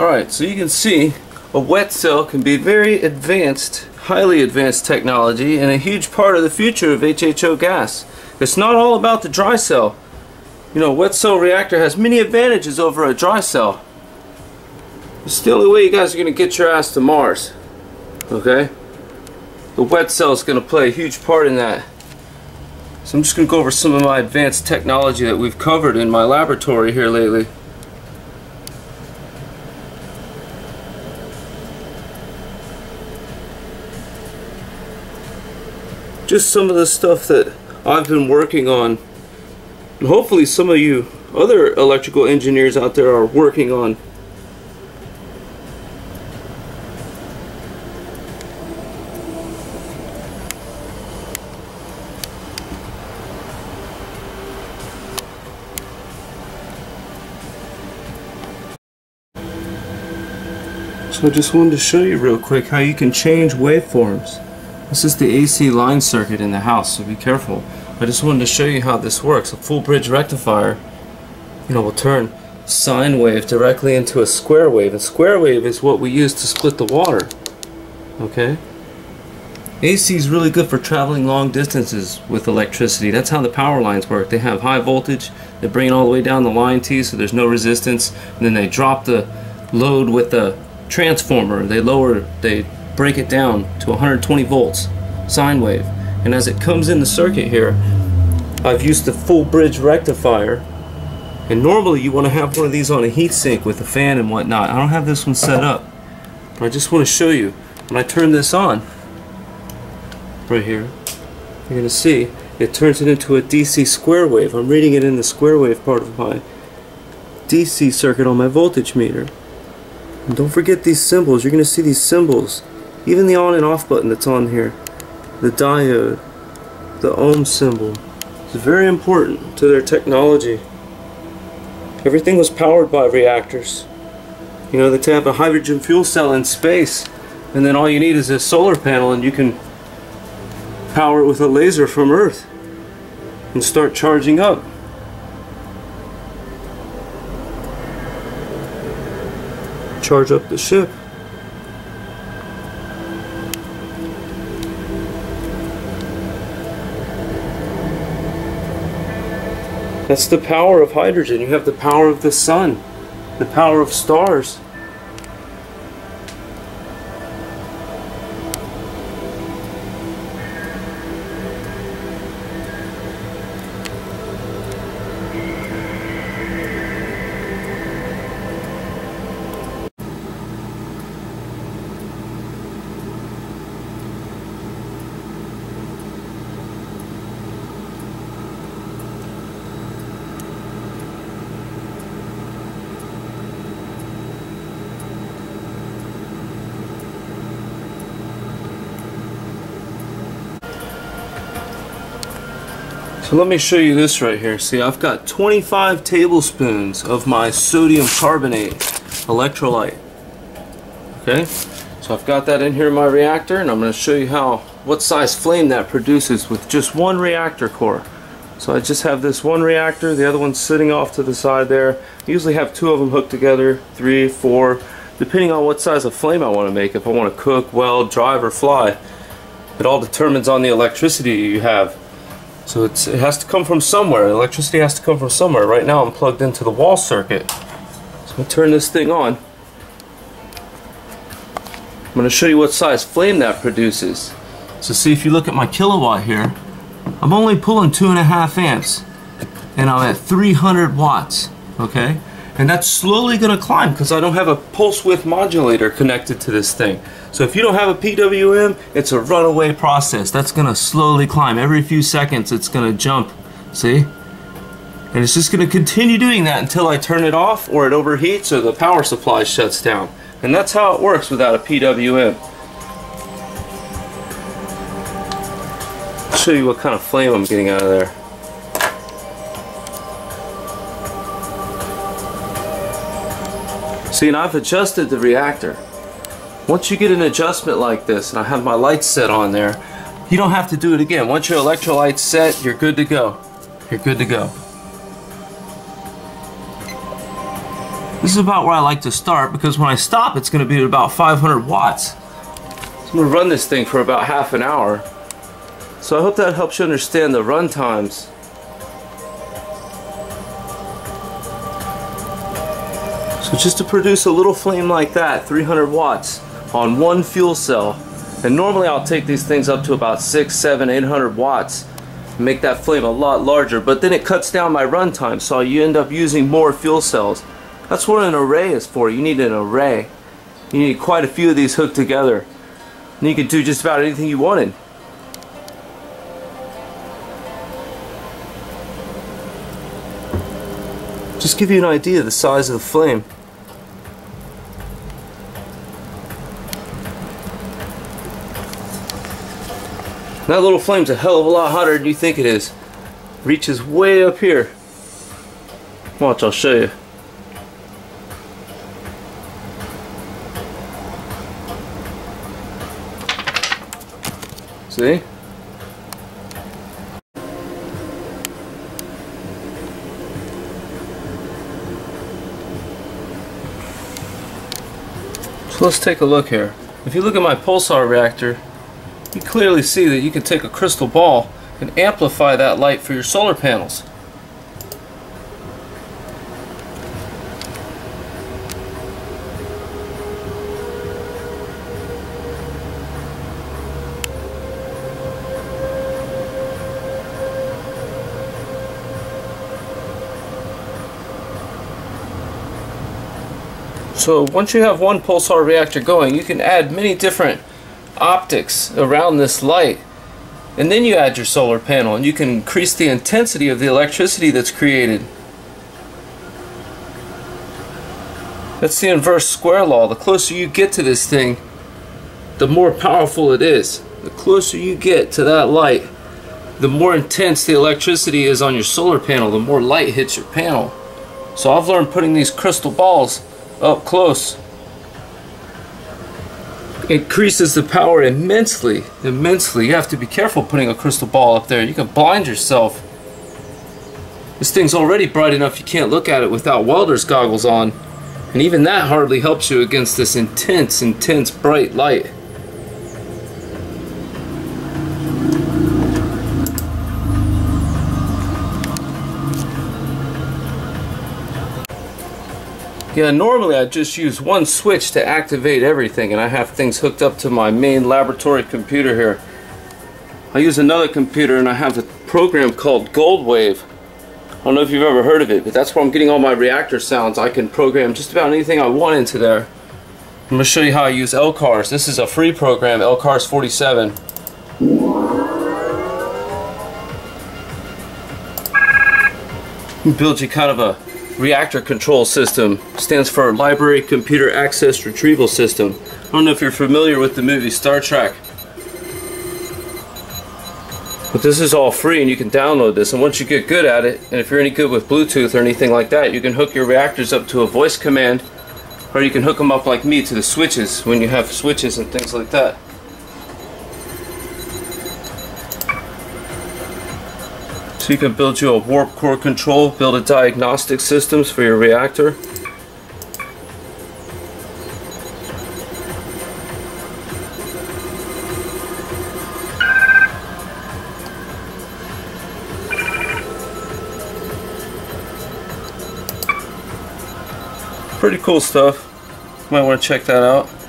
Alright, so you can see a wet cell can be very advanced, highly advanced technology and a huge part of the future of HHO gas. It's not all about the dry cell. You know, wet cell reactor has many advantages over a dry cell. It's the only way you guys are going to get your ass to Mars. Okay? The wet cell is going to play a huge part in that. So I'm just going to go over some of my advanced technology that we've covered in my laboratory here lately. Just some of the stuff that I've been working on. And hopefully some of you other electrical engineers out there are working on. So I just wanted to show you real quick how you can change waveforms. This is the AC line circuit in the house, so be careful. I just wanted to show you how this works. A full bridge rectifier, you know, will turn sine wave directly into a square wave. And square wave is what we use to split the water. Okay? AC is really good for traveling long distances with electricity. That's how the power lines work. They have high voltage, they bring it all the way down the line T so there's no resistance, and then they drop the load with the transformer. They lower, they break it down to 120 volts, sine wave. And as it comes in the circuit here, I've used the full bridge rectifier. And normally you want to have one of these on a heatsink with a fan and whatnot. I don't have this one set up. But I just want to show you. When I turn this on, right here, you're going to see it turns it into a DC square wave. I'm reading it in the square wave part of my DC circuit on my voltage meter. And don't forget these symbols. You're going to see these symbols. Even the on and off button that's on here. The diode. The ohm symbol. It's very important to their technology. Everything was powered by reactors. You know, they have a hydrogen fuel cell in space. And then all you need is a solar panel and you can power it with a laser from Earth. And start charging up. charge up the ship. That's the power of hydrogen. You have the power of the sun, the power of stars. So let me show you this right here. See, I've got 25 tablespoons of my sodium carbonate electrolyte. Okay, so I've got that in here in my reactor and I'm going to show you how, what size flame that produces with just one reactor core. So I just have this one reactor, the other one's sitting off to the side there. I usually have two of them hooked together, three, four, depending on what size of flame I want to make. If I want to cook, weld, drive, or fly, it all determines on the electricity you have. So it's it has to come from somewhere. Electricity has to come from somewhere. Right now I'm plugged into the wall circuit. So I'm to turn this thing on. I'm going to show you what size flame that produces. So see if you look at my kilowatt here, I'm only pulling two and a half amps and I'm at 300 watts, okay? And that's slowly gonna climb because I don't have a pulse width modulator connected to this thing. So if you don't have a PWM, it's a runaway process. That's gonna slowly climb. Every few seconds it's gonna jump, see? And it's just gonna continue doing that until I turn it off or it overheats or the power supply shuts down. And that's how it works without a PWM. Show you what kind of flame I'm getting out of there. See, and I've adjusted the reactor. Once you get an adjustment like this, and I have my lights set on there, you don't have to do it again. Once your electrolyte's set, you're good to go. You're good to go. This is about where I like to start because when I stop it's going to be at about 500 watts. So I'm going to run this thing for about half an hour. So I hope that helps you understand the run times. So just to produce a little flame like that, 300 watts on one fuel cell, and normally I'll take these things up to about 6, 7, 800 watts make that flame a lot larger but then it cuts down my runtime so you end up using more fuel cells. That's what an array is for. You need an array. You need quite a few of these hooked together. And you can do just about anything you wanted. Just give you an idea of the size of the flame That little flame's a hell of a lot hotter than you think it is. Reaches way up here. Watch, I'll show you. See? So let's take a look here. If you look at my pulsar reactor, you clearly see that you can take a crystal ball and amplify that light for your solar panels. So once you have one pulsar reactor going, you can add many different optics around this light and then you add your solar panel and you can increase the intensity of the electricity that's created. That's the inverse square law. The closer you get to this thing, the more powerful it is. The closer you get to that light, the more intense the electricity is on your solar panel, the more light hits your panel. So I've learned putting these crystal balls up close increases the power immensely, immensely. You have to be careful putting a crystal ball up there. You can blind yourself. This thing's already bright enough you can't look at it without welder's goggles on. And even that hardly helps you against this intense, intense bright light. Yeah, normally I just use one switch to activate everything and I have things hooked up to my main laboratory computer here. I use another computer and I have a program called Goldwave. I don't know if you've ever heard of it, but that's where I'm getting all my reactor sounds. I can program just about anything I want into there. I'm going to show you how I use LCARS. This is a free program, LCARS 47. Builds you kind of a reactor control system stands for library computer access retrieval system. I don't know if you're familiar with the movie Star Trek but this is all free and you can download this. And once you get good at it and if you're any good with Bluetooth or anything like that you can hook your reactors up to a voice command or you can hook them up like me to the switches when you have switches and things like that You can build you a warp core control, build a diagnostic systems for your reactor. Pretty cool stuff. Might want to check that out.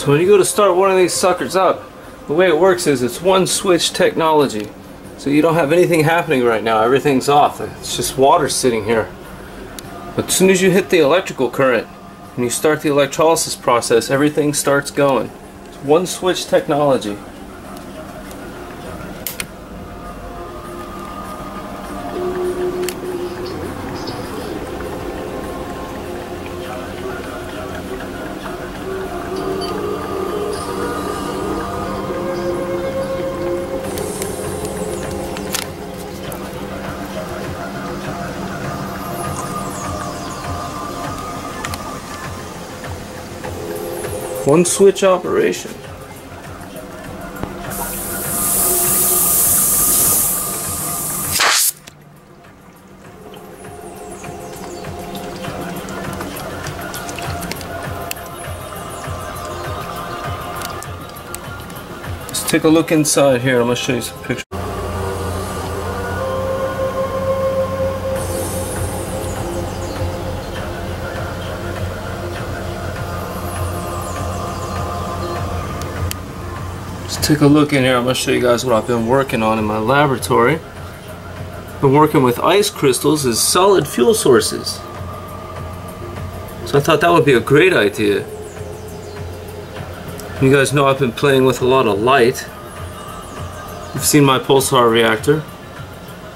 So when you go to start one of these suckers up, the way it works is it's one switch technology. So you don't have anything happening right now, everything's off. It's just water sitting here. But as soon as you hit the electrical current and you start the electrolysis process, everything starts going. It's one switch technology. One switch operation. Let's take a look inside here. I'm going to show you some pictures. Take a look in here. I'm going to show you guys what I've been working on in my laboratory. Been working with ice crystals as solid fuel sources. So I thought that would be a great idea. You guys know I've been playing with a lot of light. You've seen my pulsar reactor.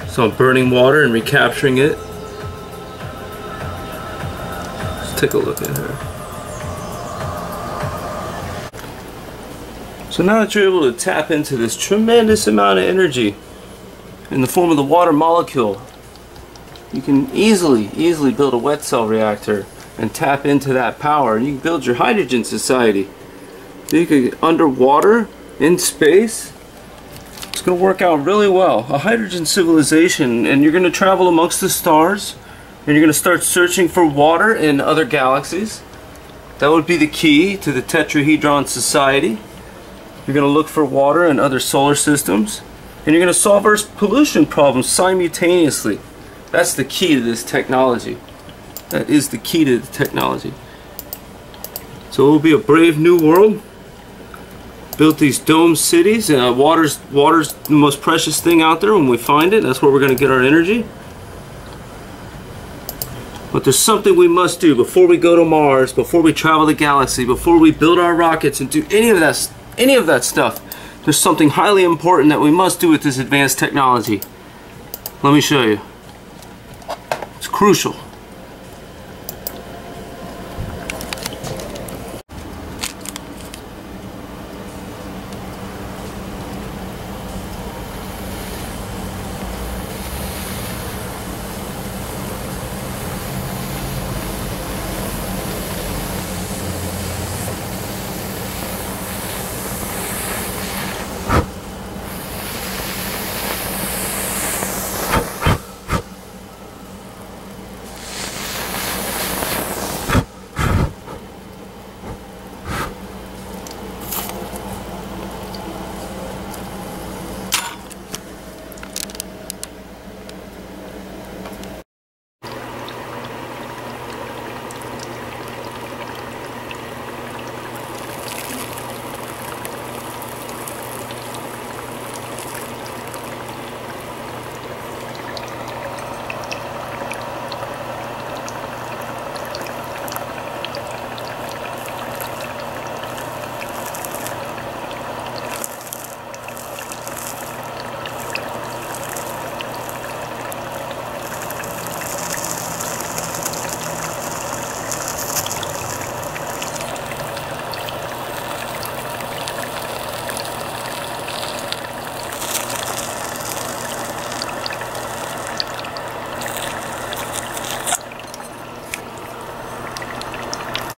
So I'm burning water and recapturing it. Let's take a look in here. So now that you're able to tap into this tremendous amount of energy in the form of the water molecule, you can easily, easily build a wet cell reactor and tap into that power. And You can build your hydrogen society. You could, underwater, in space, it's going to work out really well. A hydrogen civilization, and you're going to travel amongst the stars, and you're going to start searching for water in other galaxies. That would be the key to the tetrahedron society. You're going to look for water in other solar systems. And you're going to solve Earth's pollution problems simultaneously. That's the key to this technology. That is the key to the technology. So it will be a brave new world. Built these dome cities. Uh, water's, water's the most precious thing out there when we find it. That's where we're going to get our energy. But there's something we must do before we go to Mars, before we travel the galaxy, before we build our rockets and do any of that any of that stuff. There's something highly important that we must do with this advanced technology. Let me show you. It's crucial.